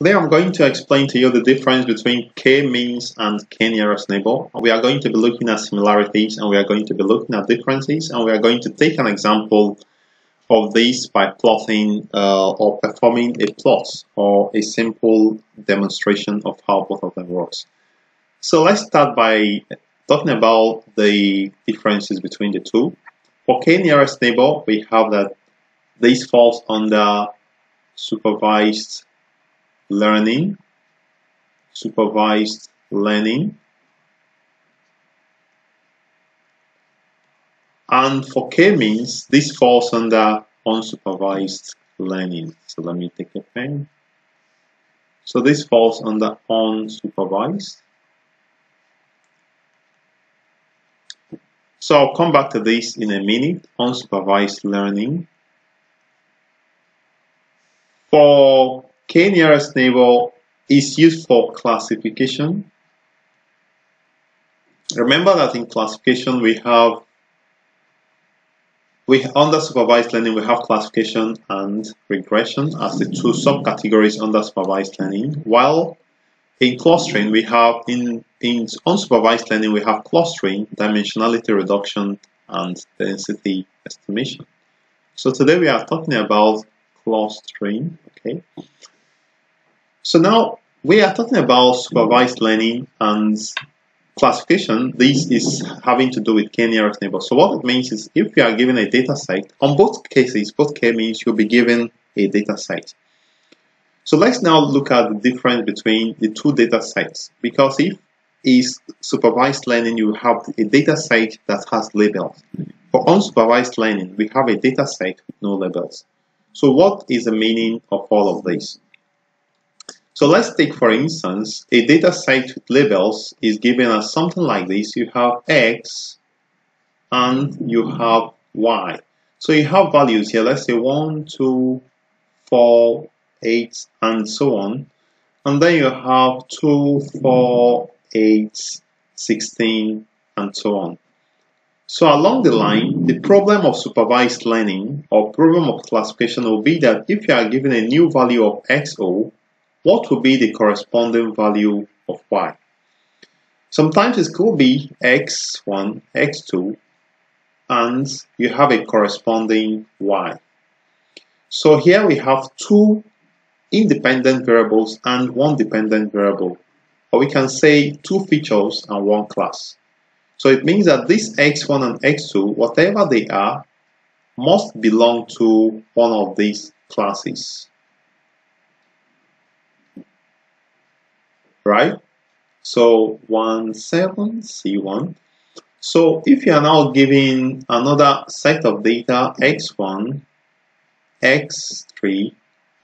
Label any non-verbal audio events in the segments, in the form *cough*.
Today I'm going to explain to you the difference between k-means and k-nearest neighbor. We are going to be looking at similarities and we are going to be looking at differences and we are going to take an example of this by plotting uh, or performing a plot or a simple demonstration of how both of them works. So let's start by talking about the differences between the two. For k-nearest neighbor, we have that this falls under supervised learning, supervised learning. And for k-means, this falls under unsupervised learning. So let me take a pen. So this falls under unsupervised. So I'll come back to this in a minute, unsupervised learning. For K nearest neighbor is used for classification. Remember that in classification we have we under supervised learning we have classification and regression as the two subcategories under supervised learning while in clustering we have in in unsupervised learning we have clustering dimensionality reduction and density estimation so today we are talking about clustering okay so now we are talking about supervised learning and classification. This is having to do with k-nearest neighbor. So what it means is if you are given a data set, on both cases, both k-means, you'll be given a data set. So let's now look at the difference between the two data sets. Because if is supervised learning, you have a data set that has labels. For unsupervised learning, we have a data set with no labels. So what is the meaning of all of this? So let's take, for instance, a data set with labels is given as something like this. You have X and you have Y. So you have values here, let's say 1, 2, 4, 8, and so on. And then you have 2, 4, 8, 16, and so on. So along the line, the problem of supervised learning or problem of classification will be that if you are given a new value of XO, what would be the corresponding value of y? Sometimes it could be x1, x2, and you have a corresponding y. So here we have two independent variables and one dependent variable. Or we can say two features and one class. So it means that this x1 and x2, whatever they are, must belong to one of these classes. Right? So 1, 7, C1. So if you are now giving another set of data, x1, x3,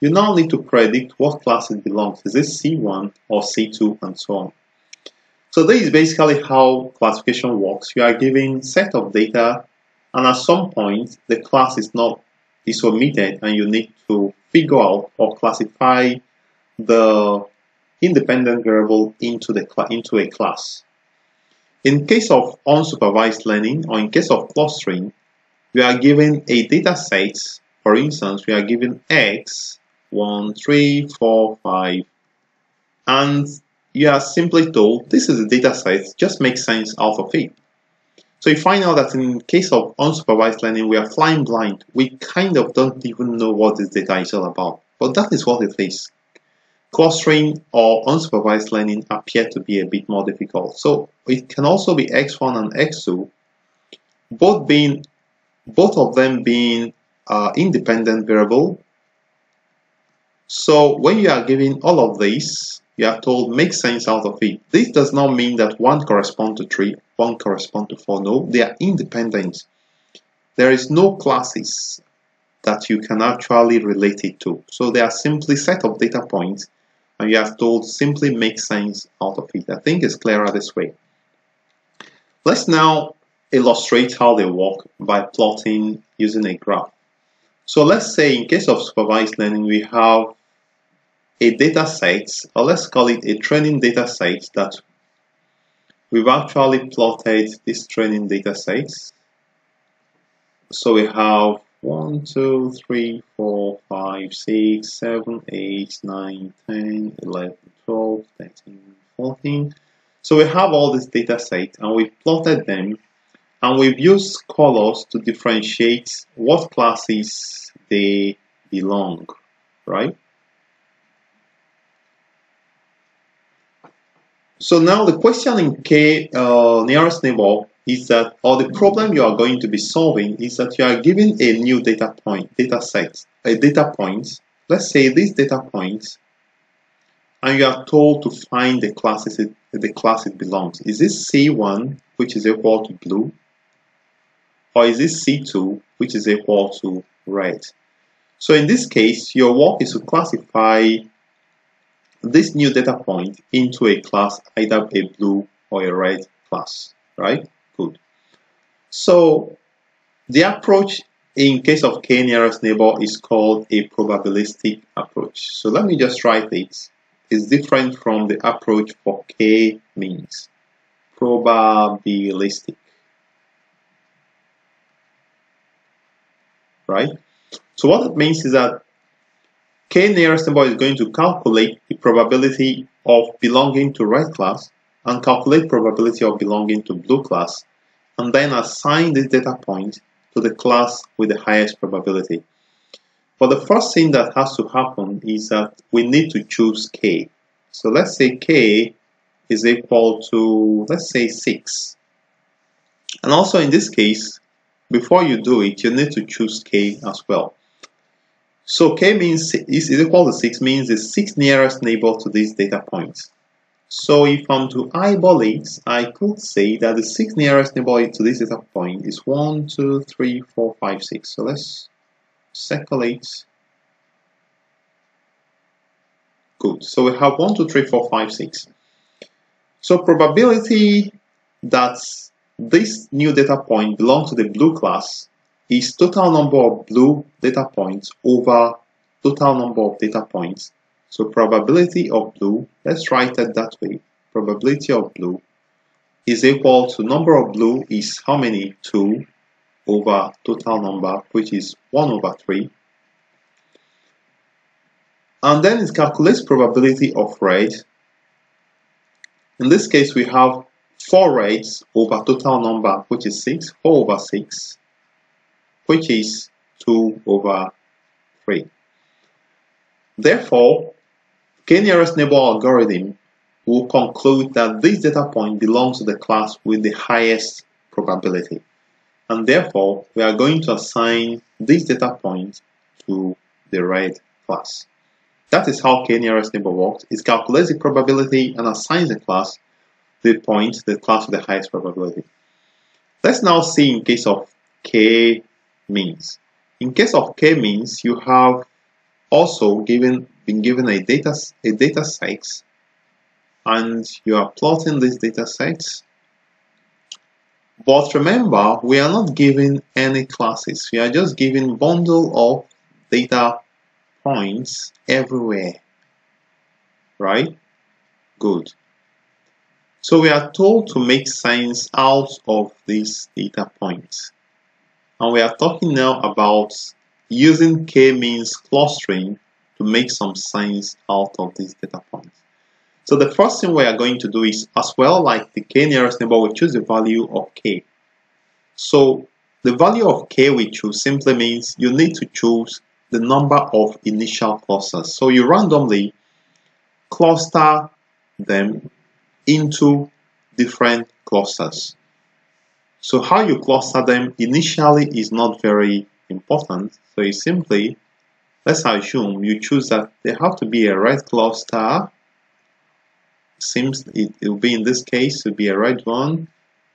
you now need to predict what class it belongs. Is it C1 or C2 and so on. So this is basically how classification works. You are giving set of data and at some point the class is not is omitted and you need to figure out or classify the independent variable into, the into a class. In case of unsupervised learning or in case of clustering, we are given a data set. For instance, we are given x, 1, 3, 4, 5, and you are simply told this is a data set, just make sense out of it. So you find out that in case of unsupervised learning, we are flying blind. We kind of don't even know what this data is all about, but that is what it is clustering or unsupervised learning appear to be a bit more difficult. So it can also be x1 and x2, both being both of them being uh, independent variable. So when you are giving all of these, you are told make sense out of it. This does not mean that one corresponds to 3, one corresponds to 4. No, they are independent. There is no classes that you can actually relate it to. So they are simply set of data points and you have told simply make sense out of it. I think it's clearer this way. Let's now illustrate how they work by plotting using a graph. So let's say in case of supervised learning, we have a data set, or let's call it a training data set that we've actually plotted this training data set. So we have 1, 2, 3, 4, 5, 6, 7, 8, 9, 10, 11, 12, 13, 14. So we have all this data set and we plotted them and we've used colors to differentiate what classes they belong, right? So now the question in K uh, nearest neighbor is that, or the problem you are going to be solving is that you are given a new data point, data set, a data point. Let's say this data points, point, and you are told to find the classes it, the class it belongs. Is this C1, which is equal to blue, or is this C2, which is equal to red? So in this case, your work is to classify this new data point into a class, either a blue or a red class, right? So the approach in case of k nearest neighbor is called a probabilistic approach. So let me just write it. It's different from the approach for k means. Probabilistic. Right? So what it means is that k nearest neighbor is going to calculate the probability of belonging to red class and calculate probability of belonging to blue class and then assign this data point to the class with the highest probability. But the first thing that has to happen is that we need to choose k. So let's say k is equal to, let's say 6. And also in this case, before you do it, you need to choose k as well. So k means is, equal to 6 means the 6 nearest neighbor to this data point. So if I'm to eyeball it, I could say that the 6 nearest neighbor to this data point is 1, 2, 3, 4, 5, 6. So let's circle it. Good. So we have 1, 2, 3, 4, 5, 6. So probability that this new data point belongs to the blue class is total number of blue data points over total number of data points. So probability of blue, let's write it that way. Probability of blue is equal to number of blue is how many? 2 over total number, which is 1 over 3. And then it calculates probability of red. In this case, we have 4 reds over total number, which is 6, 4 over 6 which is 2 over 3. Therefore, k-nearest neighbor algorithm will conclude that this data point belongs to the class with the highest probability. And therefore, we are going to assign this data point to the red class. That is how k-nearest neighbor works. It calculates the probability and assigns the class the point, the class with the highest probability. Let's now see in case of k means. In case of k-means, you have also given been given a data a data set and you are plotting these data sets. But remember, we are not giving any classes. We are just giving bundle of data points everywhere. Right? Good. So we are told to make sense out of these data points. And we are talking now about using k-means clustering make some sense out of these data points. So the first thing we are going to do is, as well like the k nearest neighbor, we choose the value of k. So the value of k we choose simply means you need to choose the number of initial clusters. So you randomly cluster them into different clusters. So how you cluster them initially is not very important. So you simply, let's assume you choose that they have to be a red cluster. Seems it will be in this case to be a red one.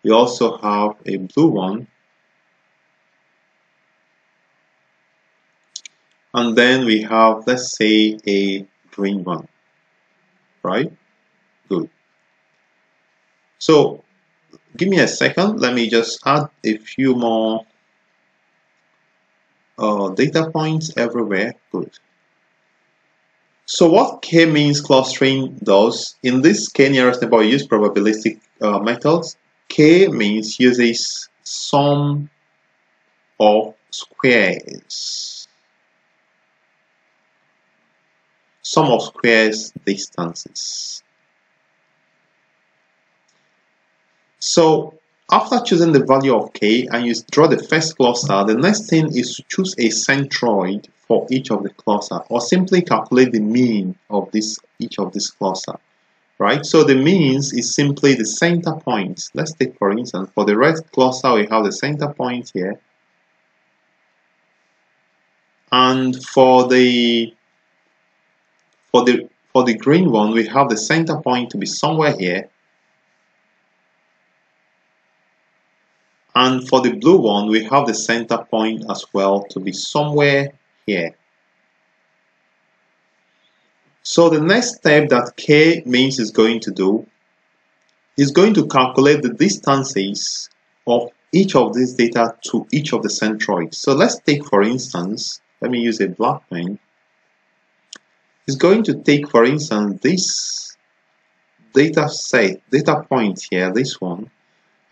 We also have a blue one. And then we have, let's say, a green one, right? Good. So give me a second let me just add a few more uh, data points everywhere good so what k-means clustering does in this k nearest neighbor use probabilistic uh, methods k means uses sum of squares. Sum of squares distances. So after choosing the value of k and you draw the first cluster, the next thing is to choose a centroid for each of the cluster or simply calculate the mean of this each of this cluster. Right? So the means is simply the center point. Let's take for instance for the red cluster we have the center point here. And for the for the for the green one we have the center point to be somewhere here And for the blue one, we have the center point as well to be somewhere here. So the next step that K means is going to do is going to calculate the distances of each of these data to each of the centroids. So let's take for instance, let me use a black pen. It's going to take for instance this data set, data point here, this one,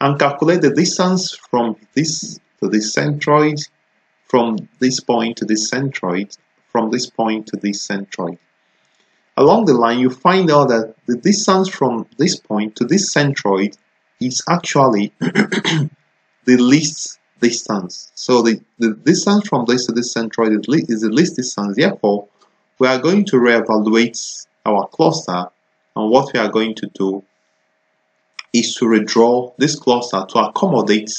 and calculate the distance from this to this centroid, from this point to this centroid, from this point to this centroid. Along the line, you find out that the distance from this point to this centroid is actually *clears throat* the least distance. So the, the distance from this to this centroid is, is the least distance. Therefore, we are going to reevaluate our cluster and what we are going to do is to redraw this cluster to accommodate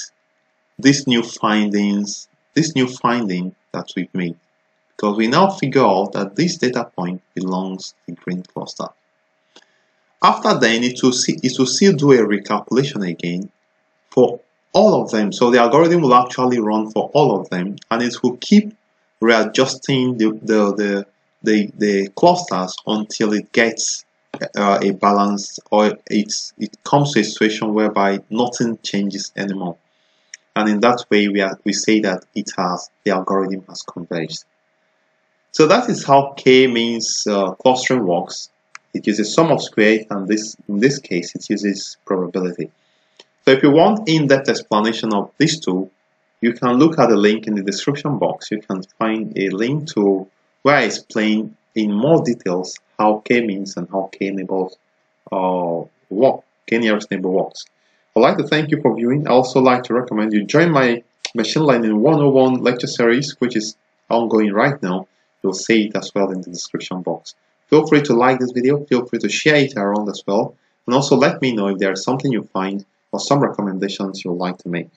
these new findings, this new finding that we've made. Because we now figure out that this data point belongs to the green cluster. After then, it will, see, it will still do a recalculation again for all of them. So the algorithm will actually run for all of them and it will keep readjusting the, the, the, the, the clusters until it gets uh, a balance or it's it comes to a situation whereby nothing changes anymore. And in that way we are we say that it has the algorithm has converged. So that is how k-means uh, clustering works. It uses sum of squares and this in this case it uses probability. So if you want in-depth explanation of these two you can look at the link in the description box. You can find a link to where I explain in more details how k-means and how k-neighbors uh, work, k-nearest neighbor works. I'd like to thank you for viewing. I also like to recommend you join my Machine Learning 101 lecture series, which is ongoing right now. You'll see it as well in the description box. Feel free to like this video, feel free to share it around as well, and also let me know if there is something you find or some recommendations you'd like to make.